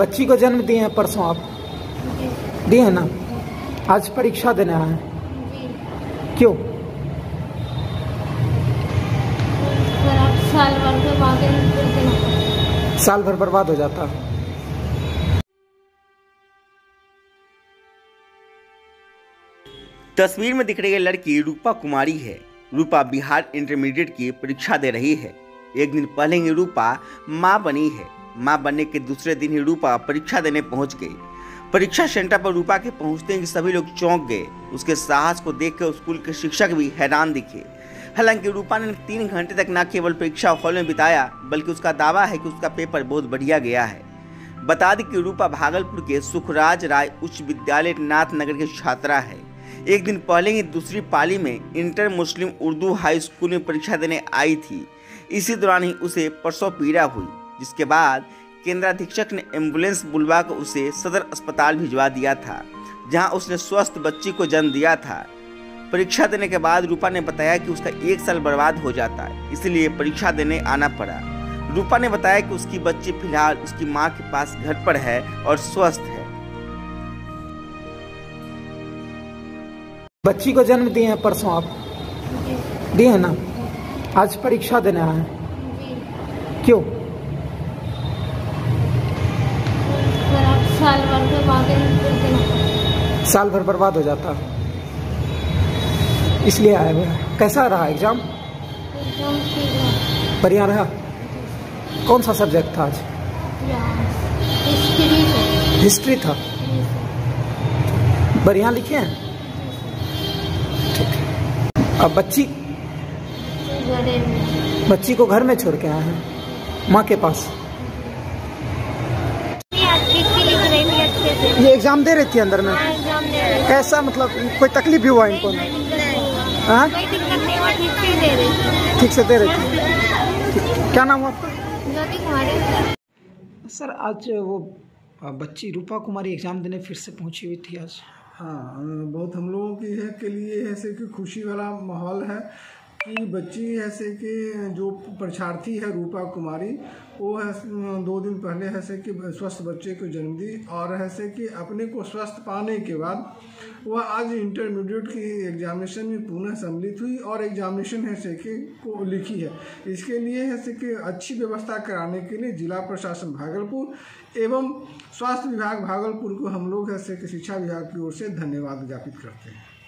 बच्ची को जन्म दिए हैं परसों आप? दिए हैं ना? आज परीक्षा देने आए हैं। क्यों? साल भर साल भर बर्बाद हो जाता है। तस्वीर में दिख रही है लड़की रूपा कुमारी है। रूपा बिहार इंटरमीडिएट की परीक्षा दे रही है। एक दिन पहले ही रूपा माँ बनी है। माँ बनने के दूसरे दिन ही रूपा परीक्षा देने पहुँच गई। परीक्षा सेंटर पर रूपा के पहुँचते ही सभी लोग चौंक गए। उसके साहस को देखकर स्कूल के शिक्षक भी हैरान दिखे। हालाँकि रूपा ने तीन घंटे तक न केवल परीक्षा हॉल में बिताया, बल्कि उसका दावा है कि उसका पेपर बहुत बढ़िया गया है। बता दें कि रूपा भागलपुर के सुखराज राय उच्च विद्यालय नाथनगर की छात्रा है। एक दिन पहले ही दूसरी पाली में inter Muslim Urdu high school में परीक्षा देने आई थी। इसी दौरान ही उसे परसों पीड़ा हुई। जिसके बाद केंद्राधीक्षक ने एंबुलेंस बुलवा कर उसे सदर अस्पताल भिजवा दिया था जहाँ उसने स्वस्थ बच्ची को जन्म दिया था। परीक्षा देने के बाद रूपा ने बताया कि उसका एक साल बर्बाद हो जाता है इसलिए परीक्षा देने आना पड़ा। रूपा ने बताया कि उसकी बच्ची फ़िलहाल उसकी माँ के पास घर पर है और स्वस्थ है। बच्ची को जन्म दिए हैं परसों आप? दिए हैं ना? आज परीक्षा देने आए हैं? क्यों फिर आप साल भर के बाद फिर देना पड़ता साल भर बर्बाद हो जाता। है इसलिए आया हैं। कैसा रहा एग्ज़ाम? है बढ़िया रहा। कौन सा सब्जेक्ट था आज? हिस्ट्री था। बढ़िया लिखे हैं? ठीक। अब बच्ची? बच्ची को घर में छोड़ के आए हैं। माँ के पास अच्छी अच्छी लिख रही थी अच्छे से ये एग्ज़ाम दे रही थी अंदर में? रही कैसा मतलब कोई तकलीफ़ भी हुआ इनको? हाँ? ठीक से दे रही थी। ठीक से दे रही थी। ठीक। क्या नाम हुआ आपका? सर आज वो बच्ची रूपा कुमारी एग्ज़ाम देने फिर से पहुँची हुई थी आज। हाँ बहुत हम लोगों की है के लिए ऐसे कि खुशी वाला माहौल है। कि बच्ची ऐसे कि जो परीक्षार्थी है रूपा कुमारी, वो है, दो दिन पहले ऐसे कि स्वस्थ बच्चे को जन्म दी और ऐसे कि अपने को स्वस्थ पाने के बाद वह आज इंटरमीडिएट की एग्जामिनेशन में पुनः सम्मिलित हुई और एग्जामिनेशन है से कि को लिखी है। इसके लिए है से कि अच्छी व्यवस्था कराने के लिए जिला प्रशासन भागलपुर एवं स्वास्थ्य विभाग भागलपुर को हम लोग है से कि शिक्षा विभाग की ओर से धन्यवाद ज्ञापित करते हैं।